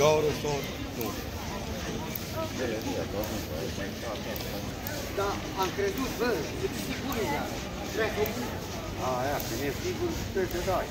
gaură sau nu? Da, am crezut, bă, e sigur e ea. Aia, când e sigur, trebuie să dai.